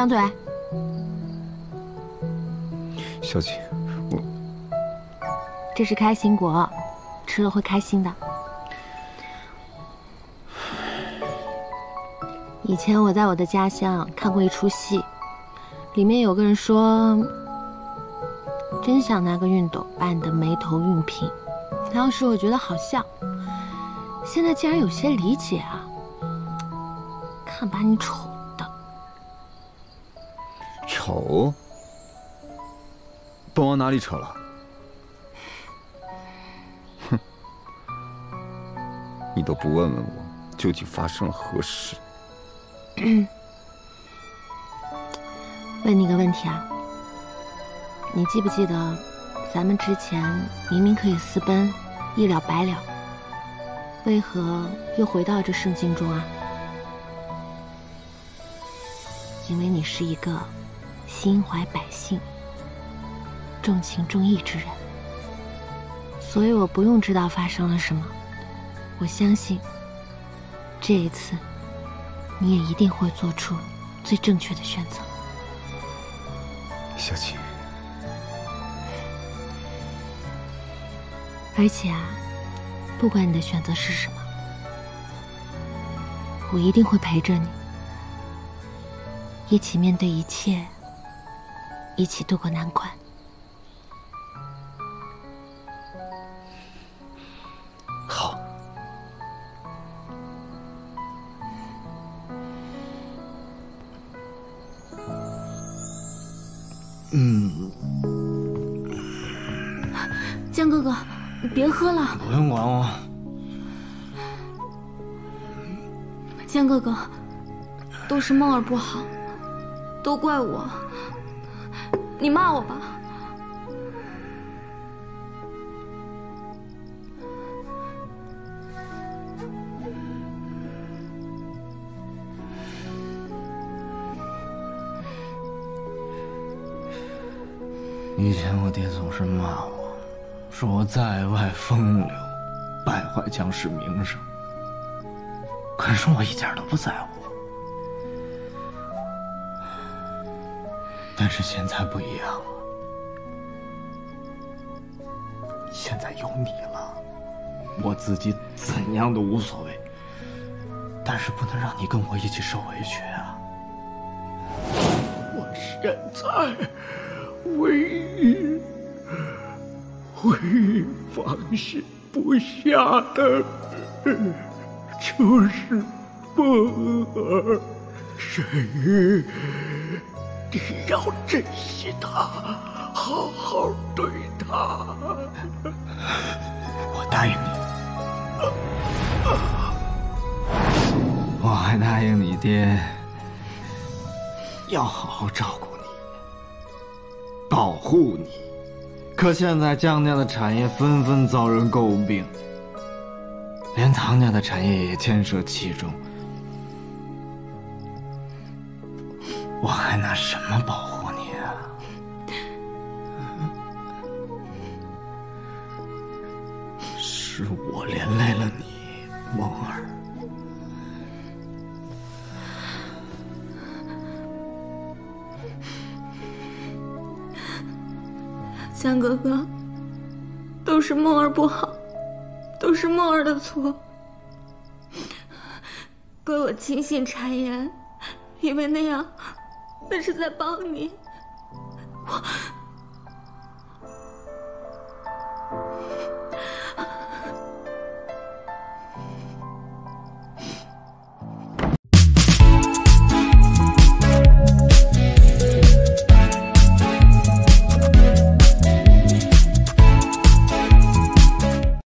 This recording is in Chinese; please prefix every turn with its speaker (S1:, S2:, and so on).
S1: 张嘴。
S2: 小姐，我
S1: 这是开心果，吃了会开心的。以前我在我的家乡看过一出戏，里面有个人说：“真想拿个熨斗把你的眉头熨平。”当时我觉得好笑，现在竟然有些理解啊！看把你丑的，
S2: 丑？本王哪里扯了？哼！你都不问问我，究竟发生了何事？
S1: 问你个问题啊，你记不记得，咱们之前明明可以私奔，一了百了，为何又回到这圣境中啊？因为你是一个心怀百姓、重情重义之人，所以我不用知道发生了什么，我相信这一次。你也一定会做出最正确的选择，
S2: 小姐。
S1: 而且啊，不管你的选择是什么，我一定会陪着你，一起面对一切，一起度过难关。
S3: 好嗯，
S1: 江哥哥，你别喝了。
S3: 不用管我。
S1: 江哥哥，都是梦儿不好，都怪我。你骂我吧。
S3: 以前我爹总是骂我，说我在外风流，败坏江氏名声。可是我一点都不在乎。但是现在不一样了，现在有你了，我自己怎样都无所谓。但是不能让你跟我一起受委屈啊！
S4: 我现在。唯一唯一放心不下的，就是梦儿。沈玉，你要珍惜他，好好对他。
S3: 我答应你，我还答应你爹，要好好照顾你。保护你，可现在江家的产业纷纷遭人诟病，连唐家的产业也牵涉其中，我还拿什么保护你啊？是我连累了你，梦儿。
S1: 江哥哥，都是梦儿不好，都是梦儿的错。怪我轻信谗言，以为那样，那是在帮你。我